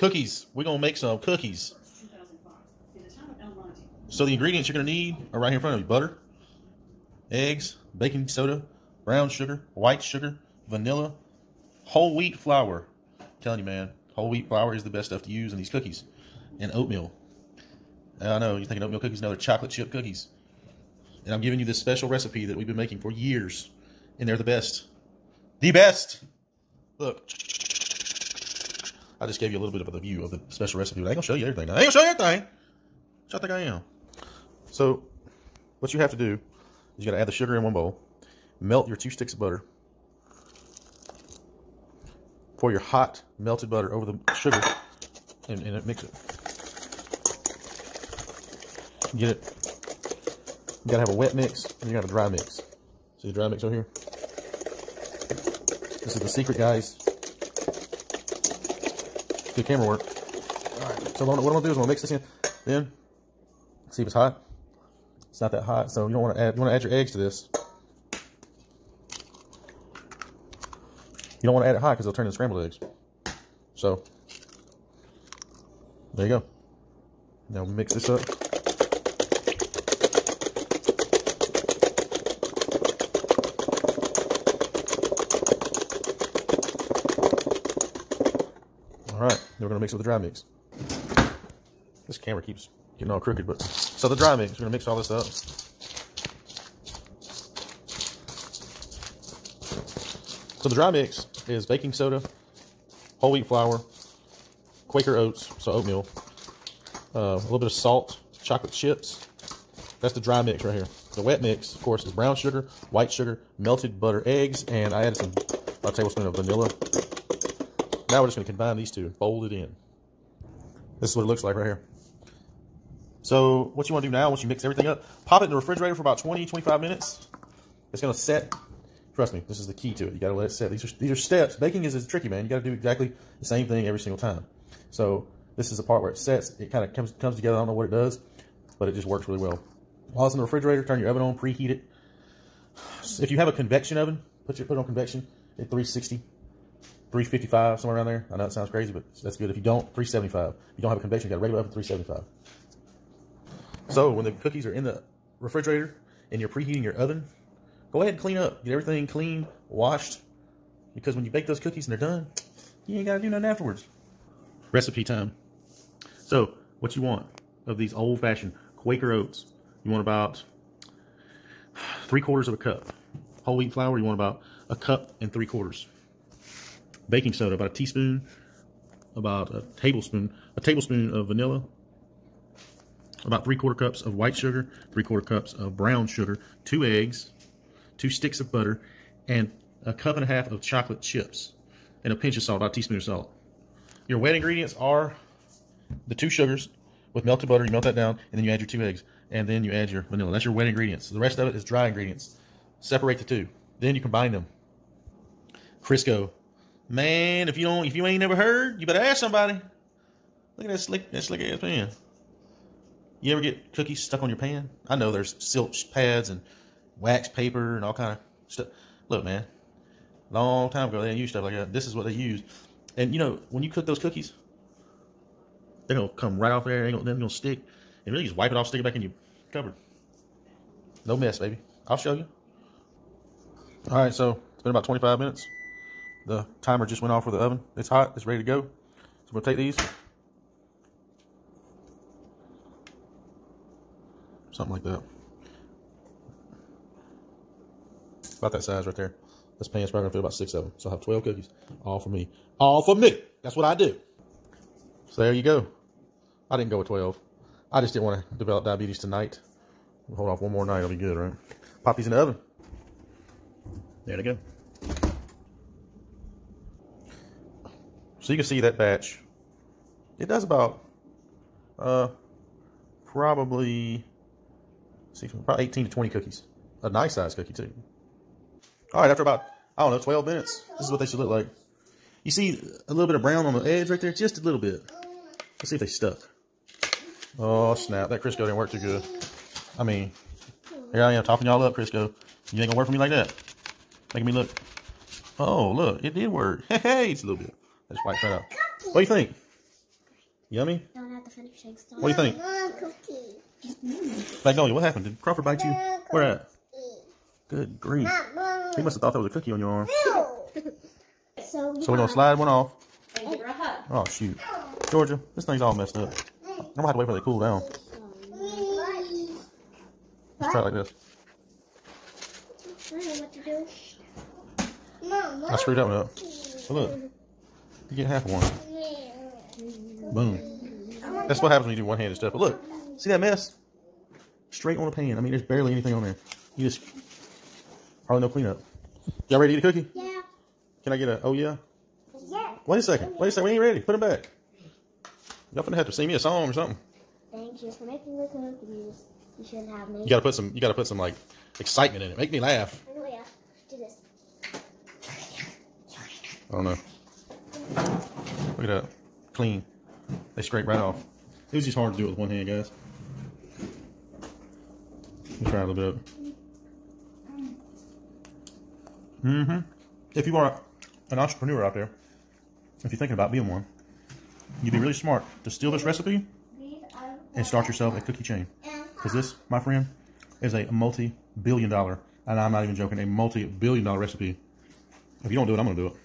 Cookies. We're going to make some cookies. So the ingredients you're going to need are right here in front of you. Butter, eggs, baking soda, brown sugar, white sugar, vanilla, whole wheat flour. I'm telling you, man, whole wheat flour is the best stuff to use in these cookies. And oatmeal. I know, you're thinking oatmeal cookies, no, they're chocolate chip cookies. And I'm giving you this special recipe that we've been making for years. And they're the best. The best! Look. I just gave you a little bit of a view of the special recipe, but I ain't gonna show you everything. I ain't gonna show you everything. What I think I am? So, what you have to do is you gotta add the sugar in one bowl, melt your two sticks of butter, pour your hot melted butter over the sugar, and, and mix it. Get it. You gotta have a wet mix and you gotta have a dry mix. See the dry mix over here? This is the secret, guys. Good camera work. Alright, so what I'm gonna do is I'm gonna mix this in. Then, see if it's hot. It's not that hot, so you don't want to add. You want to add your eggs to this. You don't want to add it hot because it'll turn into scrambled eggs. So, there you go. Now mix this up. All right, then we're gonna mix it with the dry mix. This camera keeps getting all crooked, but so the dry mix, we're gonna mix all this up. So the dry mix is baking soda, whole wheat flour, Quaker oats, so oatmeal, uh, a little bit of salt, chocolate chips. That's the dry mix right here. The wet mix, of course, is brown sugar, white sugar, melted butter, eggs, and I added some a tablespoon of vanilla. Now we're just going to combine these two and fold it in. This is what it looks like right here. So what you want to do now, once you mix everything up, pop it in the refrigerator for about 20, 25 minutes. It's going to set. Trust me, this is the key to it. You got to let it set. These are, these are steps. Baking is, is tricky, man. You got to do exactly the same thing every single time. So this is the part where it sets. It kind of comes, comes together. I don't know what it does, but it just works really well. While it's in the refrigerator, turn your oven on, preheat it. If you have a convection oven, put, your, put it on convection at 360, 355, somewhere around there. I know it sounds crazy, but that's good. If you don't, 375. If you don't have a convection, you got a regular oven, 375. So when the cookies are in the refrigerator and you're preheating your oven, go ahead and clean up. Get everything clean, washed. Because when you bake those cookies and they're done, you ain't got to do nothing afterwards. Recipe time. So what you want of these old-fashioned Quaker oats, you want about three quarters of a cup. Whole wheat flour, you want about a cup and three quarters. Baking soda, about a teaspoon, about a tablespoon, a tablespoon of vanilla, about three quarter cups of white sugar, three quarter cups of brown sugar, two eggs, two sticks of butter, and a cup and a half of chocolate chips, and a pinch of salt, about a teaspoon of salt. Your wet ingredients are the two sugars with melted butter. You melt that down, and then you add your two eggs, and then you add your vanilla. That's your wet ingredients. The rest of it is dry ingredients. Separate the two. Then you combine them. Crisco. Man, if you don't, if you ain't never heard, you better ask somebody. Look at that slick, that slick ass pan. You ever get cookies stuck on your pan? I know there's silk pads and wax paper and all kind of stuff. Look, man, long time ago they didn't use stuff like that. This is what they use. And you know, when you cook those cookies, they're gonna come right off there. They're gonna, they're gonna stick. And really just wipe it off, stick it back in your cupboard. No mess, baby. I'll show you. All right, so it's been about 25 minutes. The timer just went off for the oven. It's hot. It's ready to go. So we'll take these. Something like that. About that size right there. This pan's probably gonna fit about six of them. So I'll have 12 cookies. All for me. All for me. That's what I do. So there you go. I didn't go with 12. I just didn't want to develop diabetes tonight. Hold off one more night. It'll be good, right? Pop these in the oven. There they go. So you can see that batch. It does about, uh, probably, see, probably 18 to 20 cookies. A nice size cookie too. All right, after about, I don't know, 12 minutes, this is what they should look like. You see a little bit of brown on the edge right there? Just a little bit. Let's see if they stuck. Oh, snap. That Crisco didn't work too good. I mean, here I am topping y'all up, Crisco. You ain't gonna work for me like that. Making me look. Oh, look, it did work. Hey, hey, it's a little bit. Let's wipe that out. What do you think? Yummy? Don't have to finish. What do you think? Cookie. Magnolia, what happened? Did Crawford bite you? Mom, Where at? Good grief. He must have thought that was a cookie on your arm. So, So we're gonna slide one off. And give her a hug. Oh shoot. Georgia, this thing's all messed up. I'm gonna have to wait for it to cool down. Let's try it like this. I don't know what to do. Mom, I screwed that one up. So look, you get half one. Boom. That's what happens when you do one-handed stuff. But look, see that mess? Straight on the pan. I mean, there's barely anything on there. You just hardly no cleanup. Y'all ready to eat a cookie? Yeah. Can I get a? Oh yeah. Yeah. Wait a second. Wait a second. We ain't ready. Put them back. Y'all finna have to sing me a song or something. Thank you for making the cookies. You should have me. You gotta put some. You gotta put some like excitement in it. Make me laugh. Oh, yeah. Do this. I don't know. Look at that. Clean. They scrape right off. It was just hard to do it with one hand, guys. Let me try a little bit. Mm-hmm. If you are an entrepreneur out there, if you're thinking about being one, you'd be really smart to steal this recipe and start yourself a cookie chain. Because this, my friend, is a multi-billion dollar, and I'm not even joking, a multi-billion dollar recipe. If you don't do it, I'm going to do it.